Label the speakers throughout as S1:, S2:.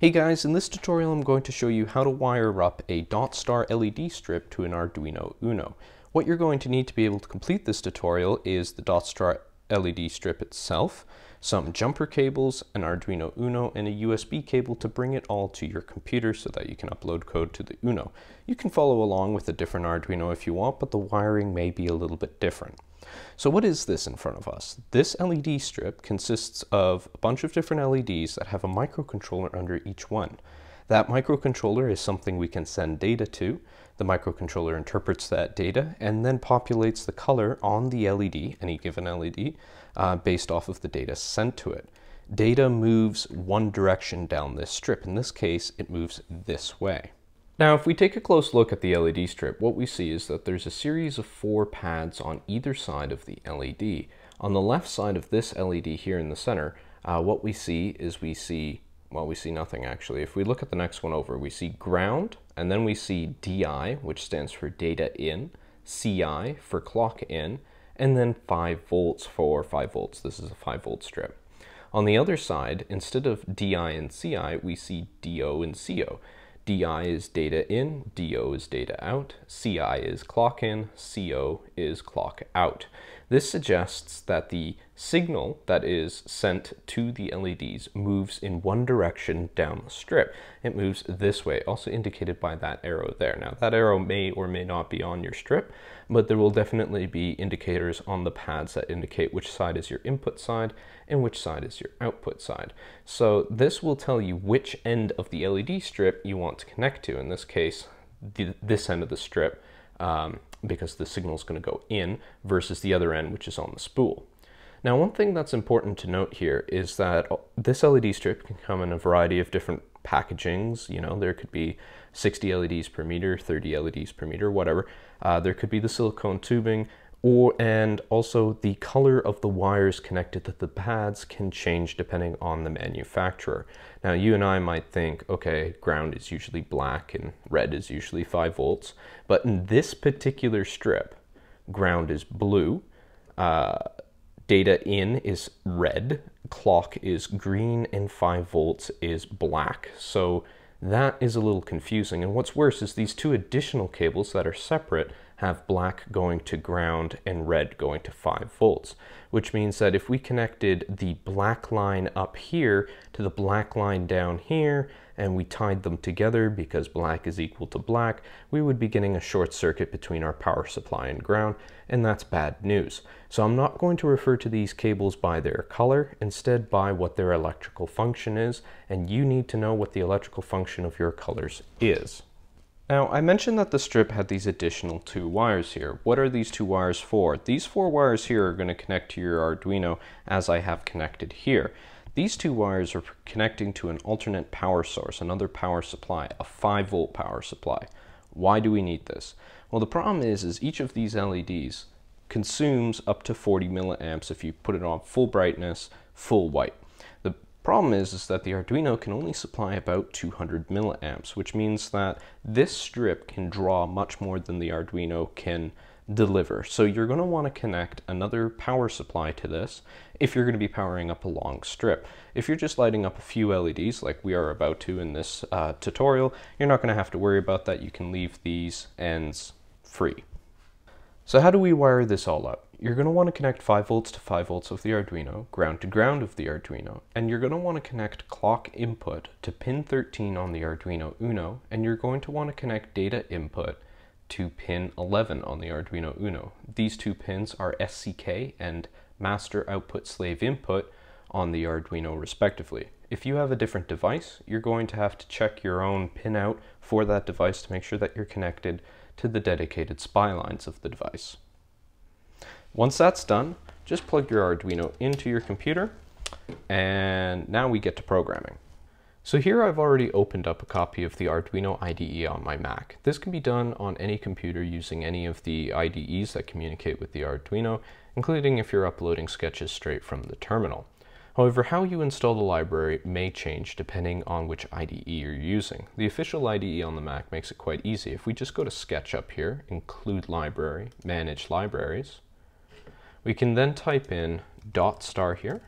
S1: Hey guys, in this tutorial I'm going to show you how to wire up a dot star LED strip to an Arduino Uno. What you're going to need to be able to complete this tutorial is the dot star LED strip itself, some jumper cables, an Arduino Uno, and a USB cable to bring it all to your computer so that you can upload code to the Uno. You can follow along with a different Arduino if you want, but the wiring may be a little bit different. So what is this in front of us? This LED strip consists of a bunch of different LEDs that have a microcontroller under each one. That microcontroller is something we can send data to. The microcontroller interprets that data and then populates the color on the LED, any given LED, uh, based off of the data sent to it. Data moves one direction down this strip. In this case, it moves this way. Now, if we take a close look at the LED strip, what we see is that there's a series of four pads on either side of the LED. On the left side of this LED here in the center, uh, what we see is we see, well, we see nothing actually. If we look at the next one over, we see ground, and then we see DI, which stands for data in, CI for clock in, and then 5 volts for 5 volts. This is a 5 volt strip. On the other side, instead of DI and CI, we see DO and CO. DI is data in, DO is data out, CI is clock in, CO is clock out. This suggests that the signal that is sent to the LEDs moves in one direction down the strip. It moves this way, also indicated by that arrow there. Now that arrow may or may not be on your strip, but there will definitely be indicators on the pads that indicate which side is your input side and which side is your output side. So this will tell you which end of the LED strip you want to connect to. In this case, the, this end of the strip um, because the signal is going to go in versus the other end, which is on the spool. Now, one thing that's important to note here is that this LED strip can come in a variety of different packagings. You know, there could be 60 LEDs per meter, 30 LEDs per meter, whatever. Uh, there could be the silicone tubing, or and also the color of the wires connected to the pads can change depending on the manufacturer. Now you and I might think, okay, ground is usually black and red is usually 5 volts, but in this particular strip, ground is blue, uh, data in is red, clock is green, and 5 volts is black. So that is a little confusing. And what's worse is these two additional cables that are separate have black going to ground and red going to 5 volts, which means that if we connected the black line up here to the black line down here, and we tied them together because black is equal to black, we would be getting a short circuit between our power supply and ground, and that's bad news. So I'm not going to refer to these cables by their color, instead by what their electrical function is, and you need to know what the electrical function of your colors is. Now, I mentioned that the strip had these additional two wires here. What are these two wires for? These four wires here are going to connect to your Arduino as I have connected here. These two wires are connecting to an alternate power source, another power supply, a 5 volt power supply. Why do we need this? Well, the problem is, is each of these LEDs consumes up to 40 milliamps if you put it on full brightness, full white. Problem is, is that the Arduino can only supply about 200 milliamps, which means that this strip can draw much more than the Arduino can deliver. So you're going to want to connect another power supply to this if you're going to be powering up a long strip. If you're just lighting up a few LEDs like we are about to in this uh, tutorial, you're not going to have to worry about that. You can leave these ends free. So how do we wire this all up? You're going to want to connect 5 volts to 5 volts of the Arduino, ground to ground of the Arduino, and you're going to want to connect clock input to pin 13 on the Arduino Uno, and you're going to want to connect data input to pin 11 on the Arduino Uno. These two pins are SCK and master output slave input on the Arduino respectively. If you have a different device, you're going to have to check your own pinout for that device to make sure that you're connected to the dedicated SPI lines of the device. Once that's done, just plug your Arduino into your computer and now we get to programming. So here I've already opened up a copy of the Arduino IDE on my Mac. This can be done on any computer using any of the IDEs that communicate with the Arduino, including if you're uploading sketches straight from the terminal. However, how you install the library may change depending on which IDE you're using. The official IDE on the Mac makes it quite easy. If we just go to Sketch up here, include library, manage libraries, we can then type in dot star here,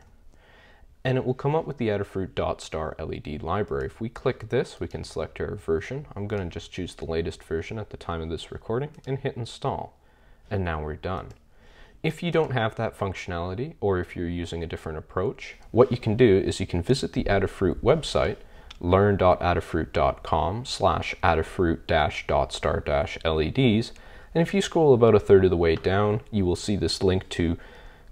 S1: and it will come up with the Adafruit DotStar LED library. If we click this, we can select our version. I'm going to just choose the latest version at the time of this recording and hit install. And now we're done. If you don't have that functionality, or if you're using a different approach, what you can do is you can visit the Adafruit website, learn.adafruit.com slash adafruit-dotstar-leds, and if you scroll about a third of the way down, you will see this link to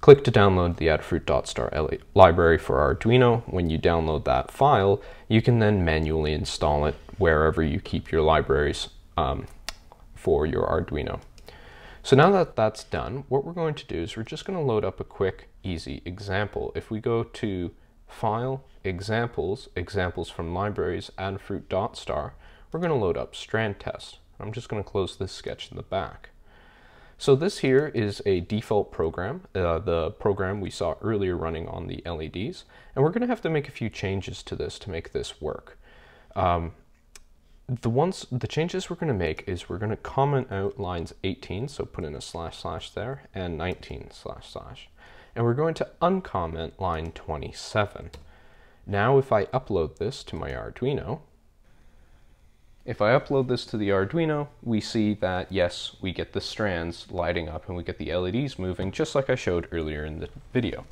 S1: click to download the Adafruit DotStar library for Arduino. When you download that file, you can then manually install it wherever you keep your libraries um, for your Arduino. So now that that's done, what we're going to do is we're just going to load up a quick, easy example. If we go to File, Examples, Examples from Libraries, Adafruit DotStar, we're going to load up Strand Test. I'm just going to close this sketch in the back. So this here is a default program, uh, the program we saw earlier running on the LEDs, and we're going to have to make a few changes to this to make this work. Um, the ones the changes we're going to make is we're going to comment out lines 18 so put in a slash slash there and 19 slash slash and we're going to uncomment line 27 now if I upload this to my Arduino if I upload this to the Arduino we see that yes we get the strands lighting up and we get the LEDs moving just like I showed earlier in the video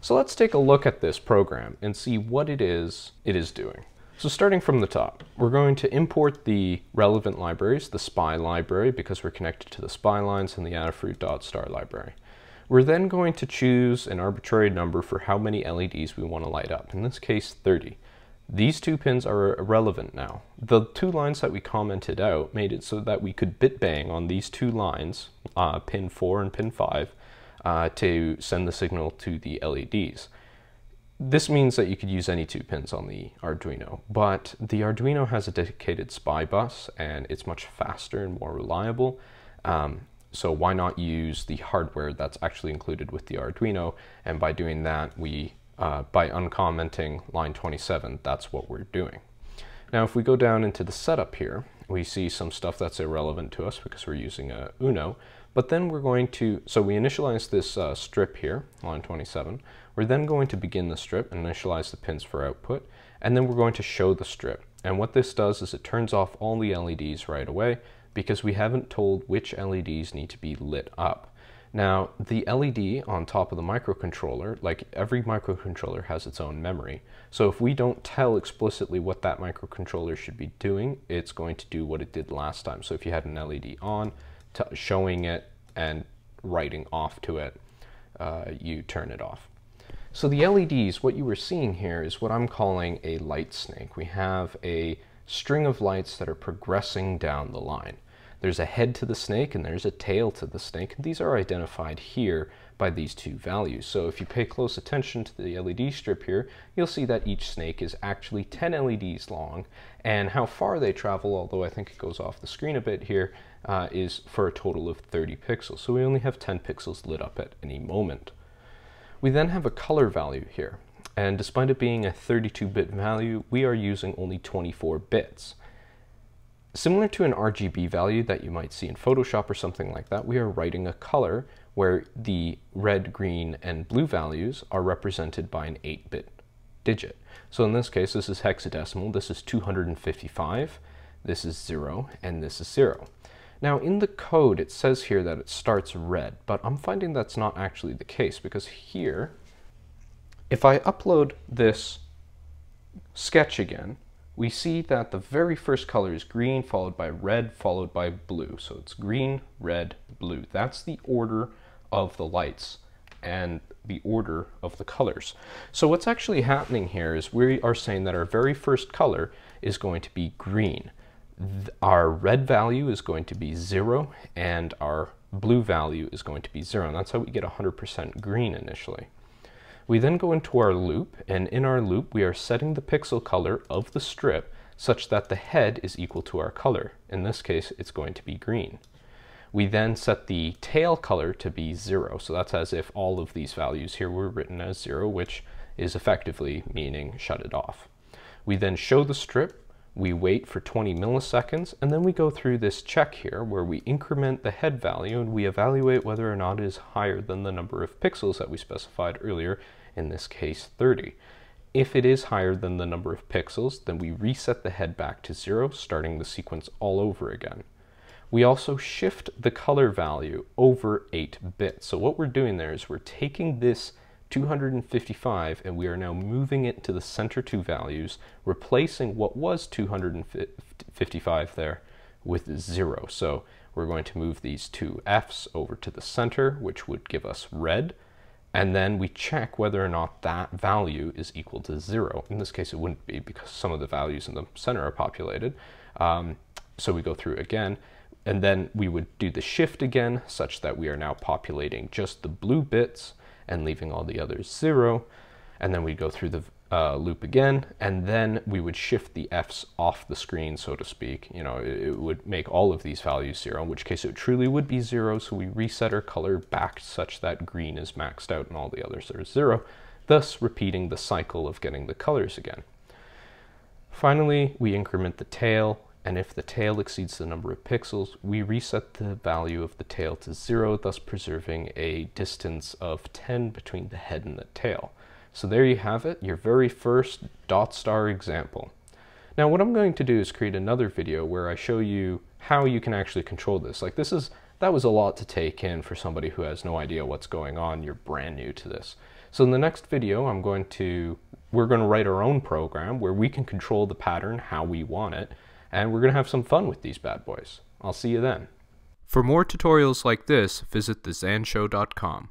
S1: so let's take a look at this program and see what it is it is doing so starting from the top, we're going to import the relevant libraries, the SPI library, because we're connected to the SPI lines and the Adafruit DotStar library. We're then going to choose an arbitrary number for how many LEDs we want to light up, in this case 30. These two pins are irrelevant now. The two lines that we commented out made it so that we could bit bang on these two lines, uh, pin 4 and pin 5, uh, to send the signal to the LEDs. This means that you could use any two pins on the Arduino, but the Arduino has a dedicated SPI bus and it's much faster and more reliable. Um, so why not use the hardware that's actually included with the Arduino? And by doing that, we, uh, by uncommenting line 27, that's what we're doing. Now, if we go down into the setup here, we see some stuff that's irrelevant to us because we're using a Uno, but then we're going to, so we initialize this uh, strip here, line 27. We're then going to begin the strip and initialize the pins for output, and then we're going to show the strip. And what this does is it turns off all the LEDs right away because we haven't told which LEDs need to be lit up. Now, the LED on top of the microcontroller, like every microcontroller has its own memory. So if we don't tell explicitly what that microcontroller should be doing, it's going to do what it did last time. So if you had an LED on, showing it and writing off to it, uh, you turn it off. So the LEDs, what you were seeing here is what I'm calling a light snake. We have a string of lights that are progressing down the line. There's a head to the snake and there's a tail to the snake. These are identified here by these two values. So if you pay close attention to the LED strip here, you'll see that each snake is actually 10 LEDs long. And how far they travel, although I think it goes off the screen a bit here, uh, is for a total of 30 pixels. So we only have 10 pixels lit up at any moment. We then have a color value here. And despite it being a 32-bit value, we are using only 24 bits. Similar to an RGB value that you might see in Photoshop or something like that, we are writing a color where the red, green, and blue values are represented by an 8-bit digit. So in this case, this is hexadecimal, this is 255, this is 0, and this is 0. Now in the code, it says here that it starts red, but I'm finding that's not actually the case because here, if I upload this sketch again, we see that the very first color is green, followed by red, followed by blue. So it's green, red, blue. That's the order of the lights and the order of the colors. So what's actually happening here is we are saying that our very first color is going to be green our red value is going to be zero and our blue value is going to be zero. And that's how we get 100% green initially. We then go into our loop and in our loop we are setting the pixel color of the strip such that the head is equal to our color. In this case it's going to be green. We then set the tail color to be zero. So that's as if all of these values here were written as zero, which is effectively meaning shut it off. We then show the strip we wait for 20 milliseconds, and then we go through this check here where we increment the head value and we evaluate whether or not it is higher than the number of pixels that we specified earlier in this case 30. If it is higher than the number of pixels, then we reset the head back to zero, starting the sequence all over again. We also shift the color value over 8 bits. So what we're doing there is we're taking this 255 and we are now moving it to the center two values, replacing what was 255 there with zero. So we're going to move these two F's over to the center, which would give us red. And then we check whether or not that value is equal to zero. In this case, it wouldn't be because some of the values in the center are populated. Um, so we go through again and then we would do the shift again such that we are now populating just the blue bits and leaving all the others zero. And then we go through the uh, loop again, and then we would shift the f's off the screen, so to speak. You know, it, it, would make all of these values zero, in which case it truly would be zero, so we reset our color back such that green is maxed out and all the others are zero, thus repeating the cycle of getting the colors again. Finally, we increment the tail and if the tail exceeds the number of pixels, we reset the value of the tail to zero, thus preserving a distance of 10 between the head and the tail. So there you have it, your very first dot star example. Now what I'm going to do is create another video where I show you how you can actually control this. Like this is, that was a lot to take in for somebody who has no idea what's going on, you're brand new to this. So in the next video, I'm going to, we're going to write our own program where we can control the pattern how we want it, and we're going to have some fun with these bad boys. I'll see you then.
S2: For more tutorials like this, visit thezanshow.com.